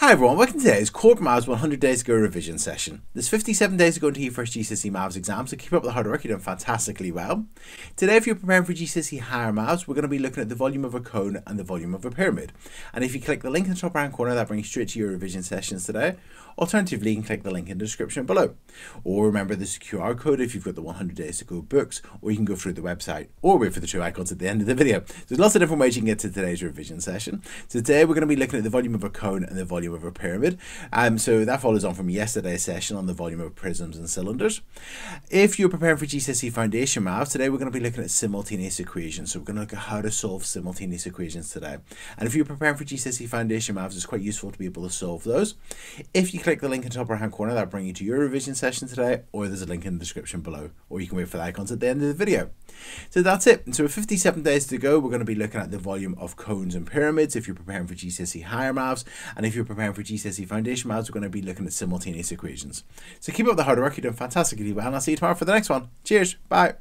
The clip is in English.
Hi everyone, welcome to today's Corbettmaths 100 Days Ago revision session. There's 57 days to go into your first GCSE Maths exam, so keep up the hard work, you're doing fantastically well. Today, if you're preparing for GCSE Higher Maths, we're going to be looking at the volume of a cone and the volume of a pyramid. And if you click the link in the top right corner, that brings you straight to your revision sessions today. Alternatively, you can click the link in the description below. Or remember this QR code if you've got the 100 Days to Go books, or you can go through the website, or wait for the two icons at the end of the video. There's lots of different ways you can get to today's revision session. So today we're going to be looking at the volume of a cone and the volume of a pyramid. Um, so that follows on from yesterday's session on the volume of prisms and cylinders. If you're preparing for GCSE Foundation Maths, today we're going to be looking at simultaneous equations. So we're going to look at how to solve simultaneous equations today. And if you're preparing for GCSE Foundation Maths, it's quite useful to be able to solve those. If you click the link in the top right hand corner, that'll bring you to your revision session today, or there's a link in the description below, or you can wait for the icons at the end of the video. So that's it. So with 57 days to go, we're going to be looking at the volume of cones and pyramids if you're preparing for GCSE Higher Maths, and if you're preparing for GCSE Foundation Maths, we're going to be looking at simultaneous equations. So keep up the hard work, you're doing fantastically well, and I'll see you tomorrow for the next one. Cheers, bye.